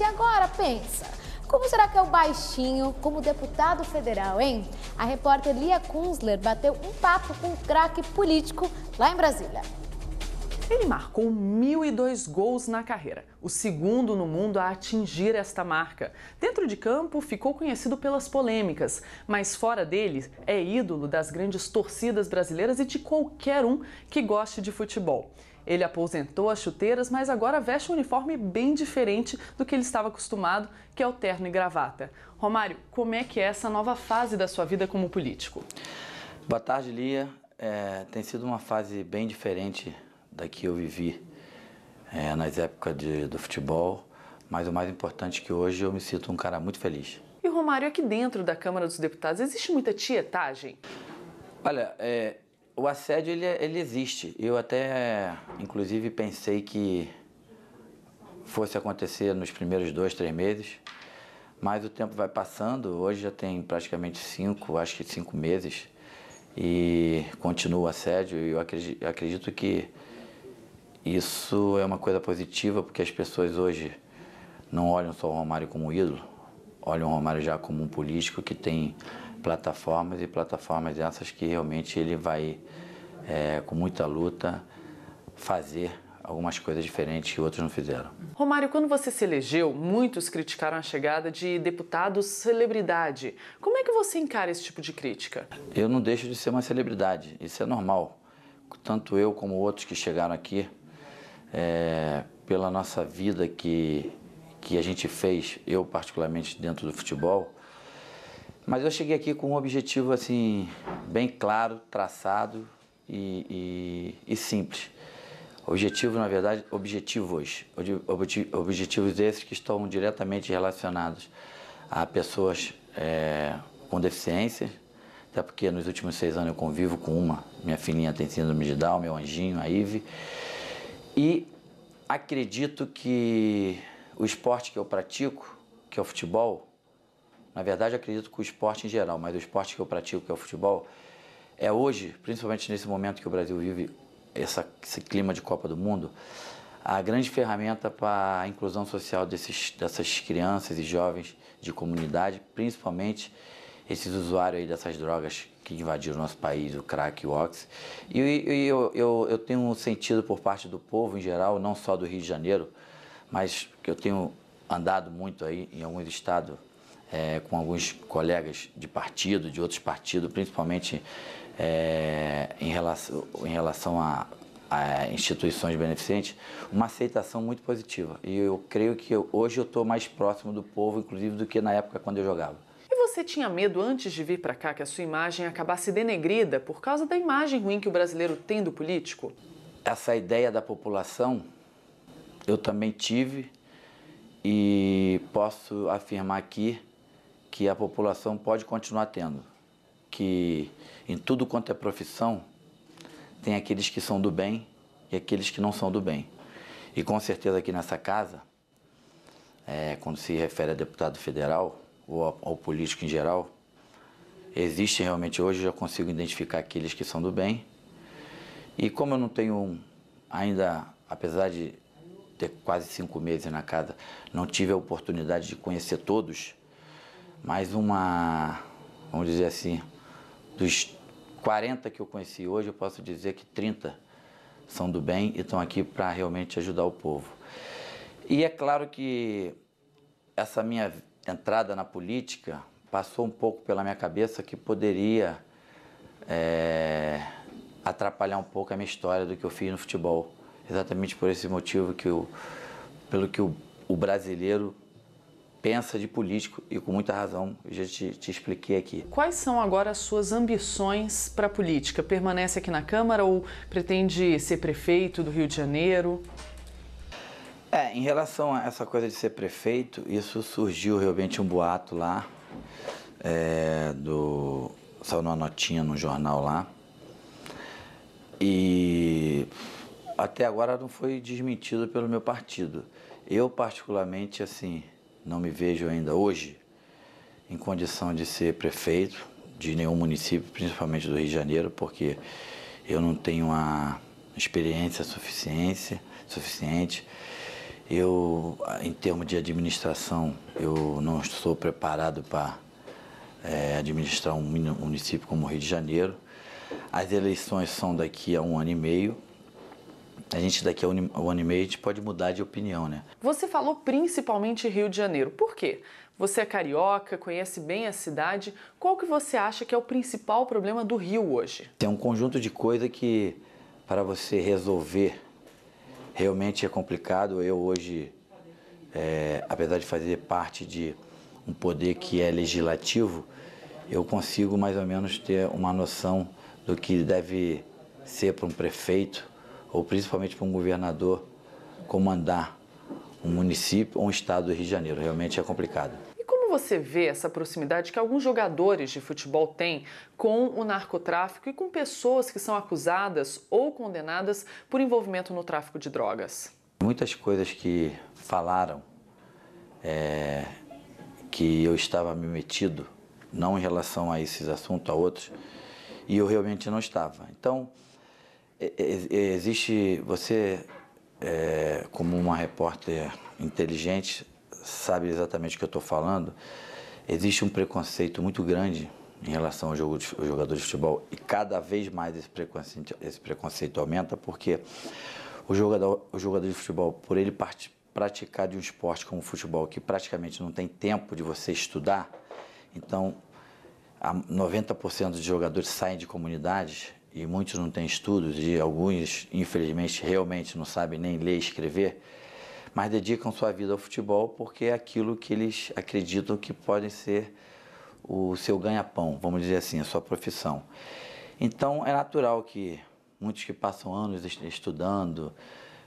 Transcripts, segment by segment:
E agora pensa, como será que é o baixinho como deputado federal, hein? A repórter Lia Kunzler bateu um papo com um craque político lá em Brasília. Ele marcou 1.002 gols na carreira, o segundo no mundo a atingir esta marca. Dentro de campo, ficou conhecido pelas polêmicas, mas fora dele, é ídolo das grandes torcidas brasileiras e de qualquer um que goste de futebol. Ele aposentou as chuteiras, mas agora veste um uniforme bem diferente do que ele estava acostumado, que é o terno e gravata. Romário, como é que é essa nova fase da sua vida como político? Boa tarde, Lia. É, tem sido uma fase bem diferente da que eu vivi é, nas épocas de, do futebol, mas o mais importante é que hoje eu me sinto um cara muito feliz. E Romário, aqui dentro da Câmara dos Deputados, existe muita tietagem? Olha, é, o assédio ele, ele existe. Eu até, inclusive, pensei que fosse acontecer nos primeiros dois, três meses, mas o tempo vai passando. Hoje já tem praticamente cinco, acho que cinco meses, e continua o assédio. E eu acredito, acredito que isso é uma coisa positiva, porque as pessoas hoje não olham só o Romário como ídolo, olham o Romário já como um político que tem plataformas e plataformas essas que realmente ele vai, é, com muita luta, fazer algumas coisas diferentes que outros não fizeram. Romário, quando você se elegeu, muitos criticaram a chegada de deputados celebridade. Como é que você encara esse tipo de crítica? Eu não deixo de ser uma celebridade, isso é normal. Tanto eu como outros que chegaram aqui, é, pela nossa vida que, que a gente fez, eu particularmente dentro do futebol, mas eu cheguei aqui com um objetivo assim bem claro, traçado e, e, e simples. Objetivo, na verdade, objetivos. Objetivos esses que estão diretamente relacionados a pessoas é, com deficiência, até porque nos últimos seis anos eu convivo com uma, minha filhinha tem síndrome de Down, meu anjinho, a Ive. E acredito que o esporte que eu pratico, que é o futebol, na verdade, acredito que o esporte em geral, mas o esporte que eu pratico, que é o futebol, é hoje, principalmente nesse momento que o Brasil vive essa, esse clima de Copa do Mundo, a grande ferramenta para a inclusão social desses, dessas crianças e jovens de comunidade, principalmente esses usuários aí dessas drogas que invadiram o nosso país, o crack o ox. E, eu, eu, eu tenho sentido por parte do povo em geral, não só do Rio de Janeiro, mas que eu tenho andado muito aí em alguns estados é, com alguns colegas de partido, de outros partidos, principalmente é, em relação, em relação a, a, instituições beneficentes, uma aceitação muito positiva. E eu creio que eu, hoje eu estou mais próximo do povo, inclusive, do que na época quando eu jogava. E você tinha medo antes de vir para cá que a sua imagem acabasse denegrida por causa da imagem ruim que o brasileiro tem do político? Essa ideia da população eu também tive e posso afirmar aqui que a população pode continuar tendo, que em tudo quanto é profissão tem aqueles que são do bem e aqueles que não são do bem. E com certeza aqui nessa casa, é, quando se refere a deputado federal ou ao, político em geral, existe realmente hoje, eu já consigo identificar aqueles que são do bem. E como eu não tenho ainda, apesar de ter quase cinco meses na casa, não tive a oportunidade de conhecer todos, mais uma, vamos dizer assim, dos 40 que eu conheci hoje, eu posso dizer que 30 são do bem e estão aqui para realmente ajudar o povo. E é claro que essa minha entrada na política passou um pouco pela minha cabeça que poderia é, atrapalhar um pouco a minha história do que eu fiz no futebol. Exatamente por esse motivo que eu, pelo que o, o brasileiro pensa de político e com muita razão, já te, te expliquei aqui. Quais são agora as suas ambições para a política? Permanece aqui na Câmara ou pretende ser prefeito do Rio de Janeiro? É, em relação a essa coisa de ser prefeito, isso surgiu realmente um boato lá, é, do, saiu uma notinha no jornal lá, e até agora não foi desmentido pelo meu partido. Eu particularmente, assim, não me vejo ainda hoje em condição de ser prefeito de nenhum município, principalmente do Rio de Janeiro, porque eu não tenho a experiência suficiente, suficiente Eu, em termos de administração, eu não estou preparado para é, administrar um município como o Rio de Janeiro. As eleições são daqui a um ano e meio. A gente daqui a um ano e meio pode mudar de opinião, né? Você falou principalmente Rio de Janeiro. Por quê? Você é carioca, conhece bem a cidade. Qual que você acha que é o principal problema do Rio hoje? Tem um conjunto de coisas que para você resolver realmente é complicado. Eu hoje, é, apesar de fazer parte de um poder que é legislativo, eu consigo mais ou menos ter uma noção do que deve ser para um prefeito ou principalmente para um governador comandar um município ou um estado do Rio de Janeiro. Realmente é complicado. E como você vê essa proximidade que alguns jogadores de futebol têm com o narcotráfico e com pessoas que são acusadas ou condenadas por envolvimento no tráfico de drogas? Muitas coisas que falaram é, que eu estava me metido não em relação a esses assuntos, a outros, e eu realmente não estava. Então, existe, você, é, como uma repórter inteligente, sabe exatamente o que eu estou falando, existe um preconceito muito grande em relação ao, jogo de, ao jogador de futebol e cada vez mais esse preconceito, esse preconceito aumenta porque o jogador, o jogador de futebol, por ele part, praticar de um esporte como o futebol, que praticamente não tem tempo de você estudar, então, 90% dos jogadores saem de comunidades e muitos não têm estudos e alguns, infelizmente, realmente não sabem nem ler e escrever, mas dedicam sua vida ao futebol porque é aquilo que eles acreditam que pode ser o seu ganha-pão, vamos dizer assim, a sua profissão. Então, é natural que muitos que passam anos estudando,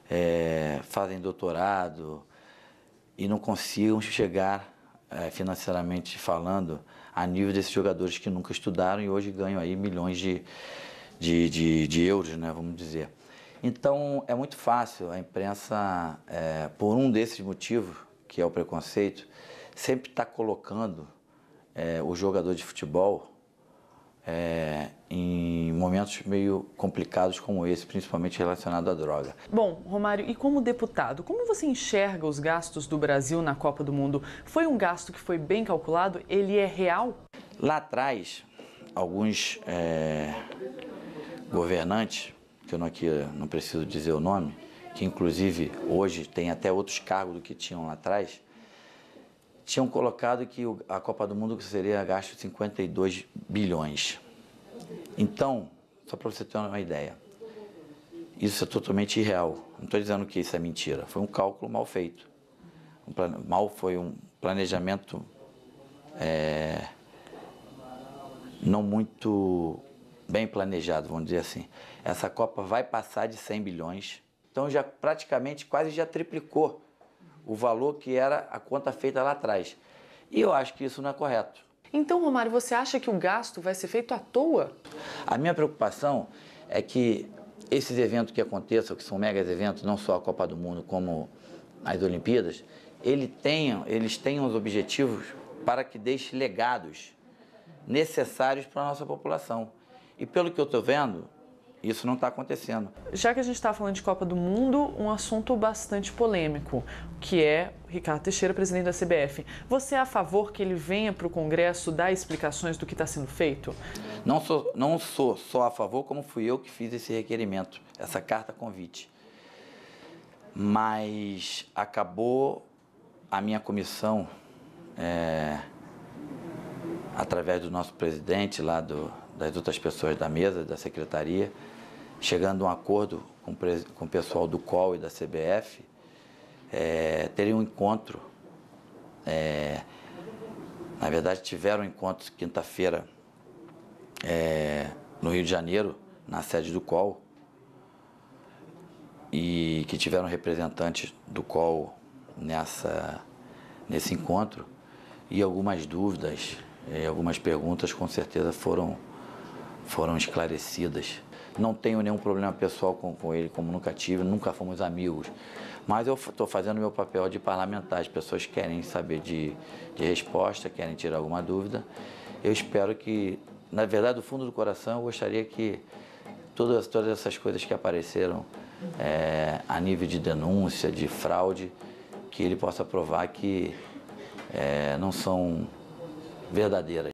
é, fazem doutorado e não consigam chegar é, financeiramente falando, a nível desses jogadores que nunca estudaram e hoje ganham aí milhões de, de, de, de euros, né, vamos dizer. Então é muito fácil a imprensa, é, por um desses motivos, que é o preconceito, sempre está colocando é, o jogador de futebol é, em momentos meio complicados como esse, principalmente relacionado à droga. Bom, Romário, e como deputado, como você enxerga os gastos do Brasil na Copa do Mundo? Foi um gasto que foi bem calculado? Ele é real? Lá atrás, alguns é, governantes, que eu não, aqui não preciso dizer o nome, que inclusive hoje tem até outros cargos do que tinham lá atrás, tinham colocado que a Copa do Mundo seria gasto 52 bilhões. Então, só para você ter uma ideia, isso é totalmente irreal. Não estou dizendo que isso é mentira. Foi um cálculo mal feito. Um. Mal foi um planejamento é... não muito bem planejado, vamos dizer assim. Essa Copa vai passar de 100 bilhões. Então já praticamente quase já triplicou o valor que era a conta feita lá atrás. E eu acho que isso não é correto. Então, Romário, você acha que o gasto vai ser feito à toa? A minha preocupação é que esses eventos que aconteçam, que são megas eventos, não só a Copa do Mundo como as Olimpíadas, ele tenham, eles tenham os objetivos para que deixe legados necessários para a nossa população. E pelo que eu estou vendo, isso não está acontecendo. Já que a gente está falando de Copa do Mundo, um assunto bastante polêmico, que é Ricardo Teixeira, presidente da CBF. Você é a favor que ele venha para o Congresso dar explicações do que está sendo feito? Não sou, não sou só a favor, como fui eu que fiz esse requerimento, essa carta convite. Mas acabou a minha comissão, é, através do nosso presidente lá do, das outras pessoas da mesa, da secretaria, chegando a um acordo com, com o pessoal do COL e da CBF, é, terem um encontro. É, na verdade, tiveram um encontro quinta-feira é, no Rio de Janeiro, na sede do COL, e que tiveram representantes do COL nessa, nesse encontro, e algumas dúvidas, algumas perguntas com certeza foram foram esclarecidas. Não tenho nenhum problema pessoal com, com ele, como nunca tive, nunca fomos amigos. Mas eu estou fazendo meu papel de parlamentar. As pessoas querem saber de, de resposta, querem tirar alguma dúvida. Eu espero que, na verdade, do fundo do coração, eu gostaria que todas, todas essas coisas que apareceram é, a nível de denúncia, de fraude, que ele possa provar que é, não são verdadeiras.